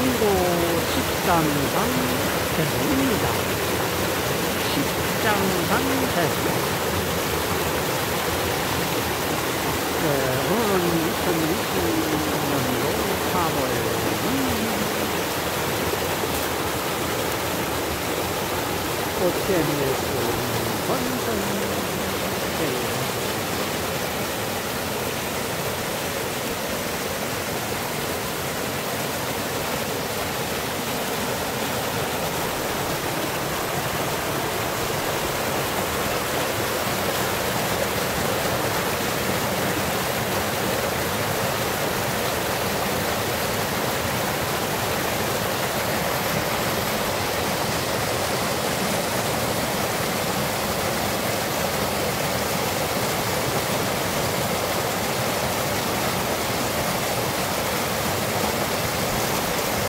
용고 십삼상 대구입니다. 십장산 대구. 네, 오늘은 2020년도 4월 꽃게미에서 번선